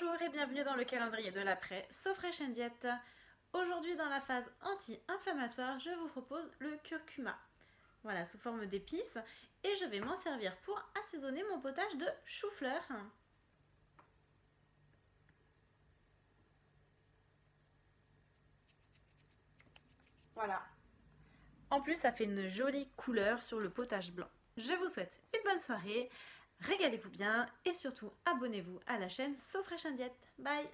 Bonjour et bienvenue dans le calendrier de l'après Sofresh Diet. Aujourd'hui dans la phase anti-inflammatoire, je vous propose le curcuma. Voilà, sous forme d'épices et je vais m'en servir pour assaisonner mon potage de chou-fleur. Voilà. En plus, ça fait une jolie couleur sur le potage blanc. Je vous souhaite une bonne soirée. Régalez-vous bien et surtout abonnez-vous à la chaîne So Fresh Diet. Bye